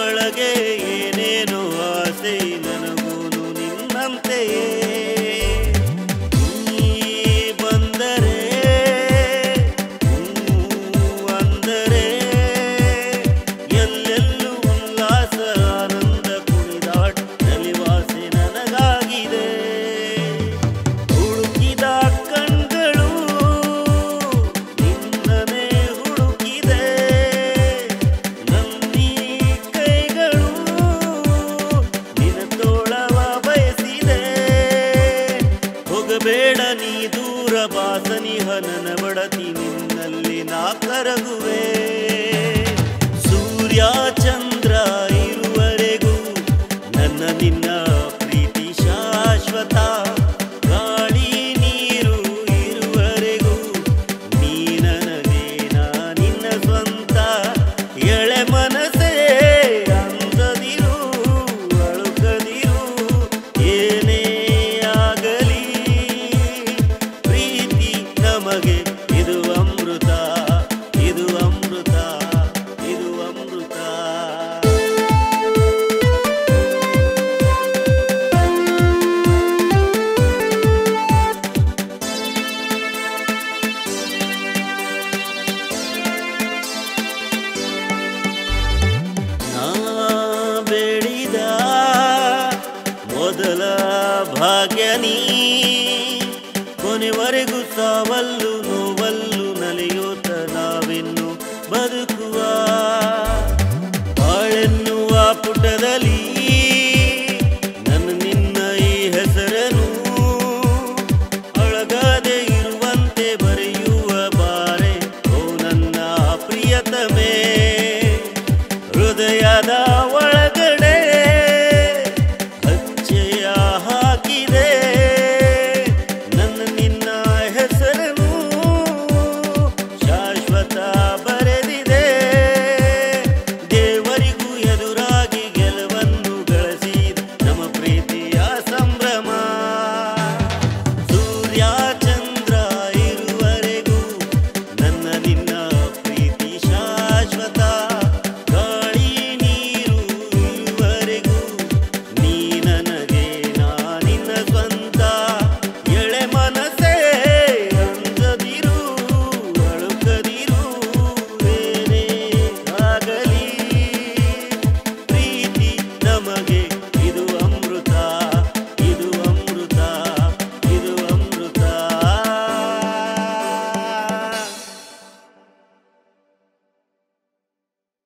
ಒಳಗೆ ನನ್ನ ಮಡತಿ ನಿನ್ನಲ್ಲಿ ನಾ ಕರಗುವೆ. ಮೊದಲ ಭಾಗ್ಯ ನೀ ಕೊನೆವರೆಗೂ ಸಾವಲ್ಲು